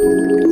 Música